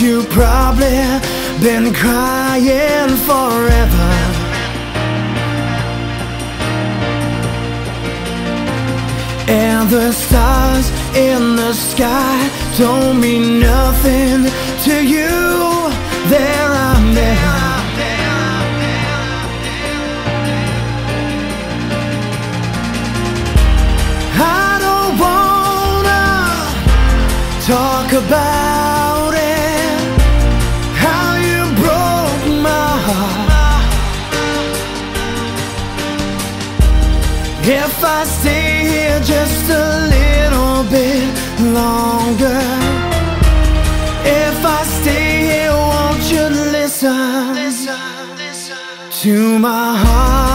you probably been crying forever. And the stars in the sky don't mean nothing to you. There I'm there I don't wanna talk about If I stay here just a little bit longer. If I stay here, won't you listen, listen, listen. to my heart?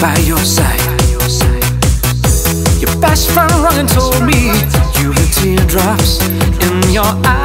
by your side. Your best friend Ryan told me you had teardrops in your eyes.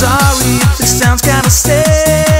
sorry, it sounds kinda stale.